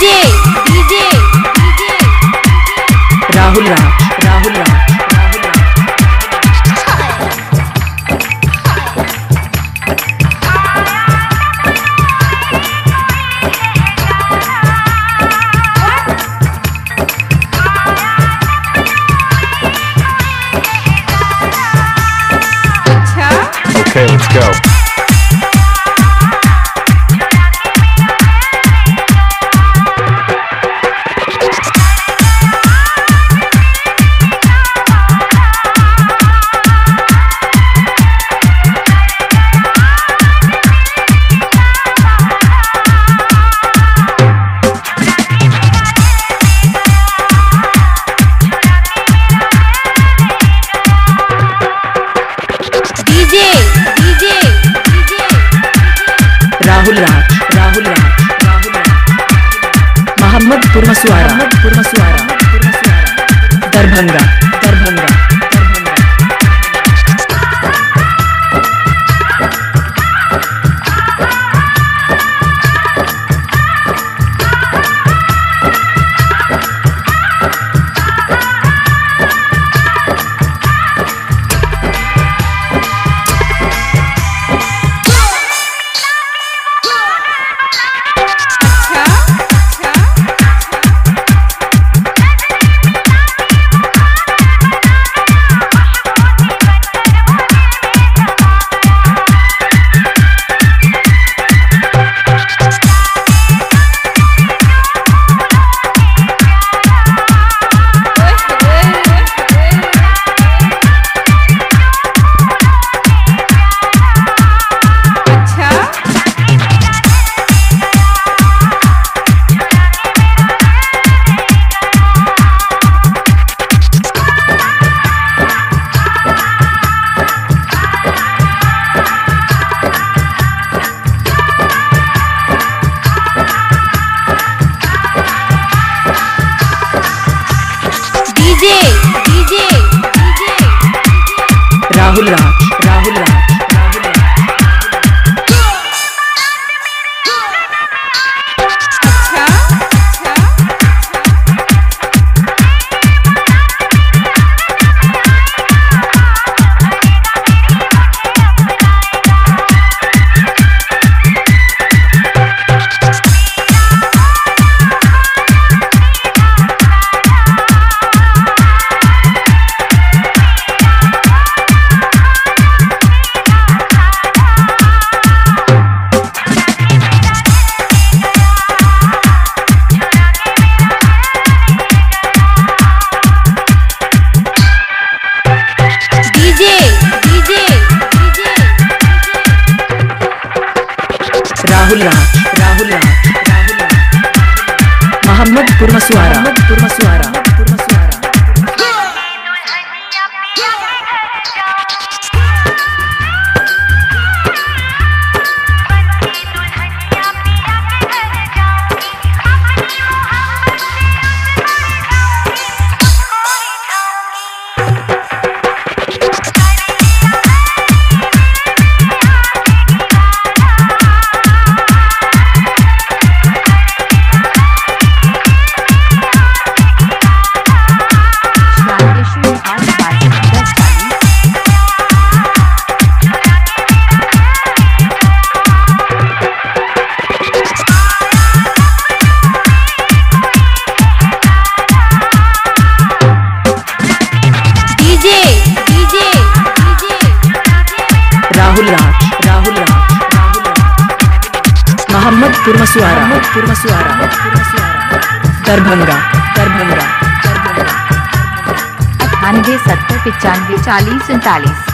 DJ Rahul Raj Rahul Raj Rahul Raj Rahul Raj Rahul Raj पुरमसुआरा मोहम्मद पुरमसुआरा दरभंगा राहुल राज राहुल राहुल मोहम्मद राहुल मोहम्मद पुरमसुआरा मसुआरा मोहम्मदपुर मोहम्मदपुर मसुआरा मोहम्मदपुर मसुआरा दरभंगा। दरभंगा। अठानवे सत्तर पचानवे चालीस उनतालीस।